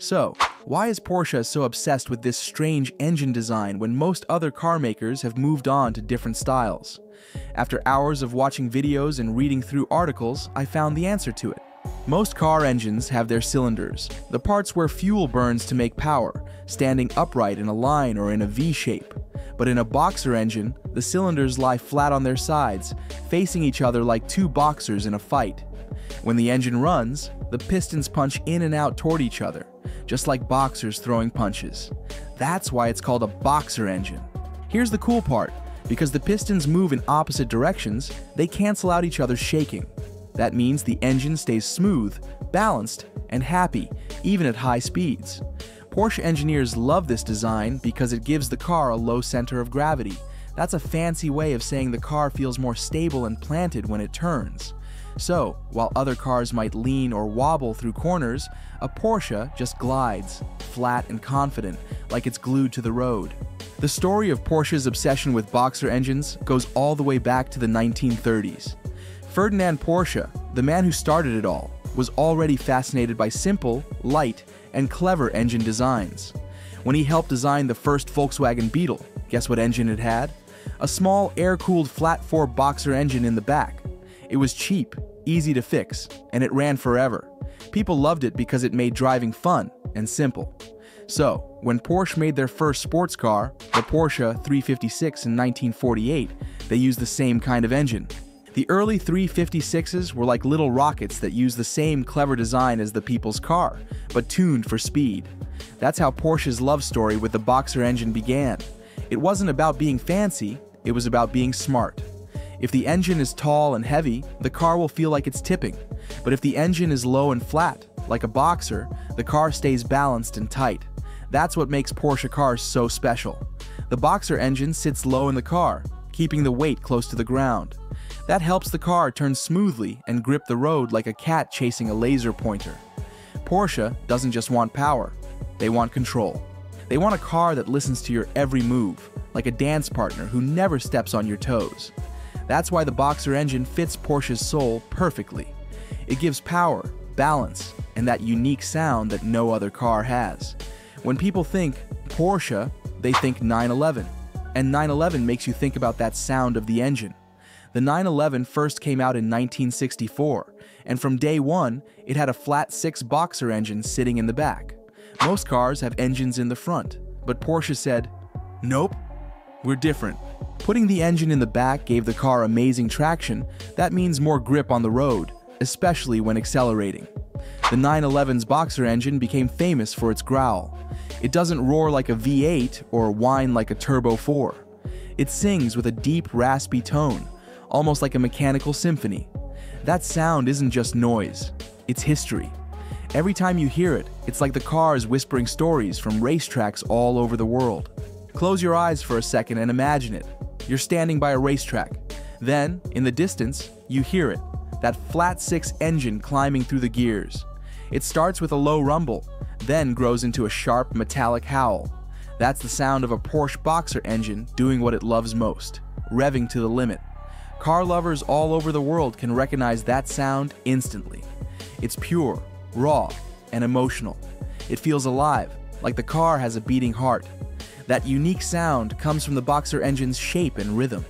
So, why is Porsche so obsessed with this strange engine design when most other car makers have moved on to different styles? After hours of watching videos and reading through articles, I found the answer to it. Most car engines have their cylinders, the parts where fuel burns to make power, standing upright in a line or in a V shape. But in a boxer engine, the cylinders lie flat on their sides, facing each other like two boxers in a fight. When the engine runs, the pistons punch in and out toward each other, just like boxers throwing punches. That's why it's called a boxer engine. Here's the cool part because the pistons move in opposite directions, they cancel out each other's shaking. That means the engine stays smooth, balanced, and happy, even at high speeds. Porsche engineers love this design because it gives the car a low center of gravity. That's a fancy way of saying the car feels more stable and planted when it turns. So, while other cars might lean or wobble through corners, a Porsche just glides, flat and confident, like it's glued to the road. The story of Porsche's obsession with boxer engines goes all the way back to the 1930s. Ferdinand Porsche, the man who started it all, was already fascinated by simple, light, and clever engine designs. When he helped design the first Volkswagen Beetle, guess what engine it had? A small air-cooled flat-four boxer engine in the back. It was cheap, easy to fix, and it ran forever. People loved it because it made driving fun and simple. So, when Porsche made their first sports car, the Porsche 356 in 1948, they used the same kind of engine. The early 356s were like little rockets that used the same clever design as the people's car, but tuned for speed. That's how Porsche's love story with the Boxer engine began. It wasn't about being fancy, it was about being smart. If the engine is tall and heavy, the car will feel like it's tipping. But if the engine is low and flat, like a boxer, the car stays balanced and tight. That's what makes Porsche cars so special. The boxer engine sits low in the car, keeping the weight close to the ground. That helps the car turn smoothly and grip the road like a cat chasing a laser pointer. Porsche doesn't just want power, they want control. They want a car that listens to your every move, like a dance partner who never steps on your toes. That's why the Boxer engine fits Porsche's soul perfectly. It gives power, balance, and that unique sound that no other car has. When people think Porsche, they think 911, and 911 makes you think about that sound of the engine. The 911 first came out in 1964, and from day one, it had a flat six boxer engine sitting in the back. Most cars have engines in the front, but Porsche said, Nope, we're different. Putting the engine in the back gave the car amazing traction, that means more grip on the road, especially when accelerating. The 911's boxer engine became famous for its growl. It doesn't roar like a V8 or whine like a Turbo 4. It sings with a deep, raspy tone, almost like a mechanical symphony. That sound isn't just noise, it's history. Every time you hear it, it's like the car is whispering stories from racetracks all over the world. Close your eyes for a second and imagine it. You're standing by a racetrack. Then, in the distance, you hear it that flat six engine climbing through the gears. It starts with a low rumble, then grows into a sharp metallic howl. That's the sound of a Porsche Boxer engine doing what it loves most, revving to the limit. Car lovers all over the world can recognize that sound instantly. It's pure, raw, and emotional. It feels alive, like the car has a beating heart. That unique sound comes from the Boxer engine's shape and rhythm.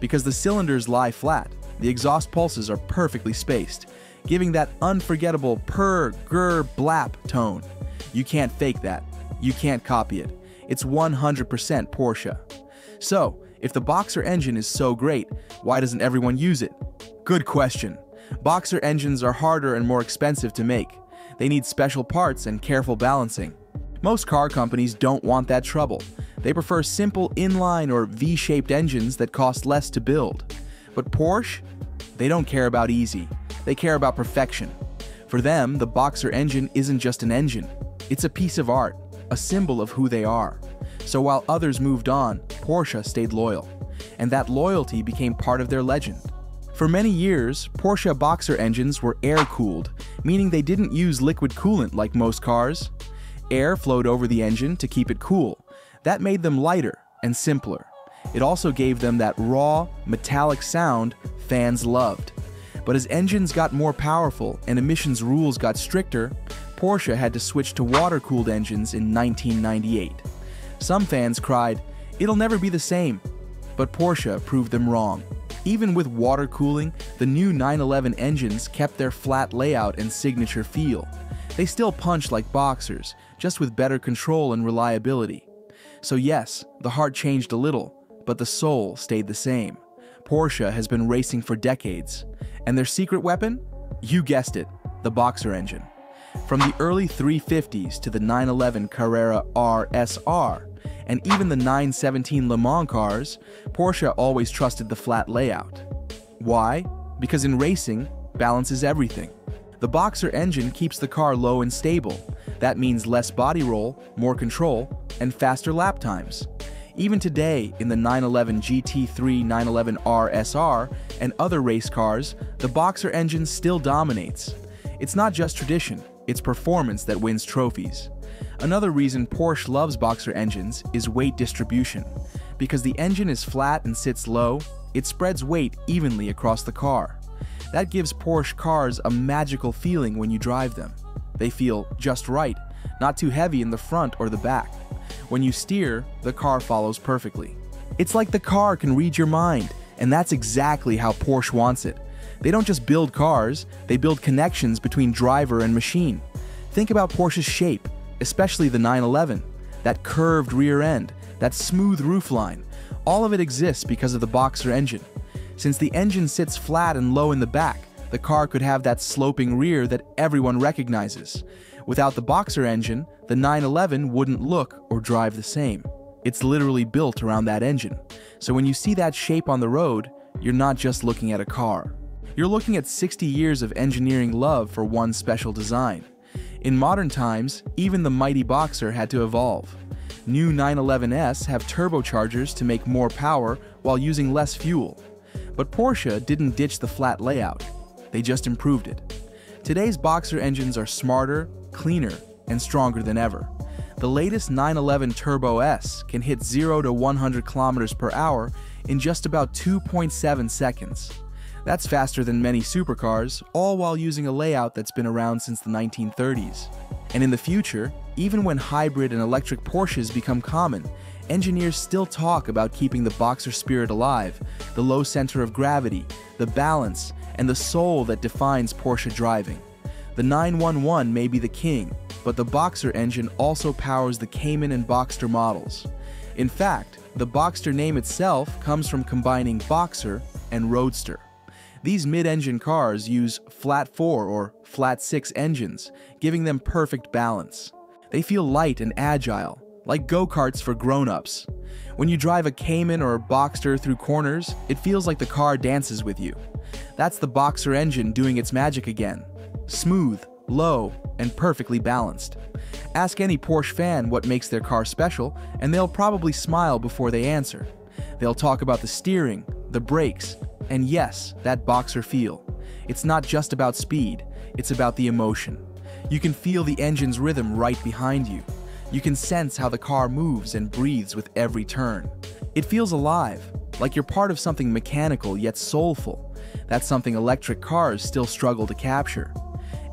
Because the cylinders lie flat, the exhaust pulses are perfectly spaced, giving that unforgettable purr, grr, blap tone. You can't fake that. You can't copy it. It's 100% Porsche. So, if the Boxer engine is so great, why doesn't everyone use it? Good question. Boxer engines are harder and more expensive to make. They need special parts and careful balancing. Most car companies don't want that trouble. They prefer simple inline or V-shaped engines that cost less to build. But Porsche? They don't care about easy. They care about perfection. For them, the Boxer engine isn't just an engine. It's a piece of art, a symbol of who they are. So while others moved on, Porsche stayed loyal. And that loyalty became part of their legend. For many years, Porsche Boxer engines were air-cooled, meaning they didn't use liquid coolant like most cars. Air flowed over the engine to keep it cool. That made them lighter and simpler. It also gave them that raw, metallic sound fans loved. But as engines got more powerful and emissions rules got stricter, Porsche had to switch to water-cooled engines in 1998. Some fans cried, it'll never be the same, but Porsche proved them wrong. Even with water cooling, the new 911 engines kept their flat layout and signature feel. They still punch like boxers, just with better control and reliability. So yes, the heart changed a little, but the soul stayed the same. Porsche has been racing for decades, and their secret weapon? You guessed it, the Boxer engine. From the early 350s to the 911 Carrera RSR, and even the 917 Le Mans cars, Porsche always trusted the flat layout. Why? Because in racing, balance is everything. The Boxer engine keeps the car low and stable. That means less body roll, more control, and faster lap times. Even today, in the 911 GT3 911 RSR and other race cars, the Boxer engine still dominates. It's not just tradition, it's performance that wins trophies. Another reason Porsche loves Boxer engines is weight distribution. Because the engine is flat and sits low, it spreads weight evenly across the car. That gives Porsche cars a magical feeling when you drive them. They feel just right, not too heavy in the front or the back. When you steer, the car follows perfectly. It's like the car can read your mind, and that's exactly how Porsche wants it. They don't just build cars, they build connections between driver and machine. Think about Porsche's shape, especially the 911. That curved rear end, that smooth roofline, all of it exists because of the Boxer engine. Since the engine sits flat and low in the back, the car could have that sloping rear that everyone recognizes. Without the Boxer engine, the 911 wouldn't look or drive the same. It's literally built around that engine. So when you see that shape on the road, you're not just looking at a car. You're looking at 60 years of engineering love for one special design. In modern times, even the mighty Boxer had to evolve. New 911S have turbochargers to make more power while using less fuel. But Porsche didn't ditch the flat layout, they just improved it. Today's Boxer engines are smarter, cleaner, and stronger than ever. The latest 911 Turbo S can hit 0 to 100 km per hour in just about 2.7 seconds. That's faster than many supercars, all while using a layout that's been around since the 1930s. And in the future, even when hybrid and electric Porsches become common, engineers still talk about keeping the Boxer spirit alive, the low center of gravity, the balance, and the soul that defines Porsche driving. The 911 may be the king, but the Boxer engine also powers the Cayman and Boxster models. In fact, the Boxster name itself comes from combining Boxer and Roadster. These mid-engine cars use flat 4 or flat 6 engines, giving them perfect balance. They feel light and agile, like go-karts for grown-ups. When you drive a Cayman or a Boxster through corners, it feels like the car dances with you. That's the Boxer engine doing its magic again. Smooth, low, and perfectly balanced. Ask any Porsche fan what makes their car special, and they'll probably smile before they answer. They'll talk about the steering, the brakes, and yes, that Boxer feel. It's not just about speed, it's about the emotion. You can feel the engine's rhythm right behind you. You can sense how the car moves and breathes with every turn. It feels alive, like you're part of something mechanical yet soulful. That's something electric cars still struggle to capture.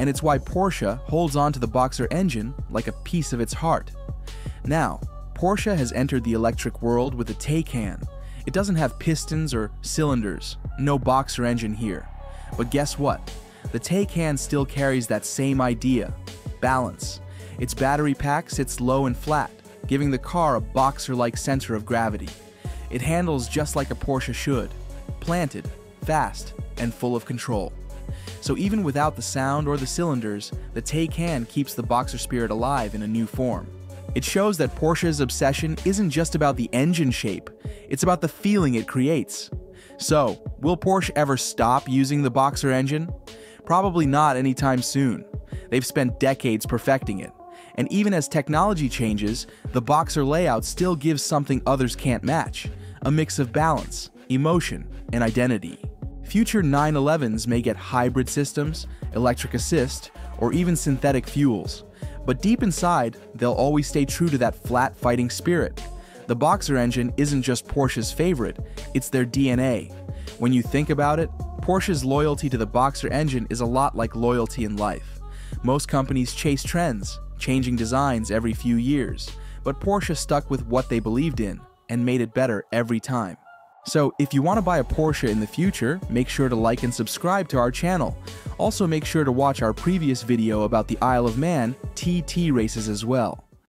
And it's why Porsche holds on to the Boxer engine like a piece of its heart. Now, Porsche has entered the electric world with a Taycan, it doesn't have pistons or cylinders, no boxer engine here. But guess what? The Taycan still carries that same idea, balance. Its battery pack sits low and flat, giving the car a boxer-like center of gravity. It handles just like a Porsche should, planted, fast, and full of control. So even without the sound or the cylinders, the Taycan keeps the boxer spirit alive in a new form. It shows that Porsche's obsession isn't just about the engine shape, it's about the feeling it creates. So, will Porsche ever stop using the Boxer engine? Probably not anytime soon. They've spent decades perfecting it. And even as technology changes, the Boxer layout still gives something others can't match a mix of balance, emotion, and identity. Future 911s may get hybrid systems, electric assist, or even synthetic fuels. But deep inside, they'll always stay true to that flat fighting spirit. The Boxer engine isn't just Porsche's favorite, it's their DNA. When you think about it, Porsche's loyalty to the Boxer engine is a lot like loyalty in life. Most companies chase trends, changing designs every few years, but Porsche stuck with what they believed in and made it better every time. So, if you want to buy a Porsche in the future, make sure to like and subscribe to our channel. Also, make sure to watch our previous video about the Isle of Man TT races as well.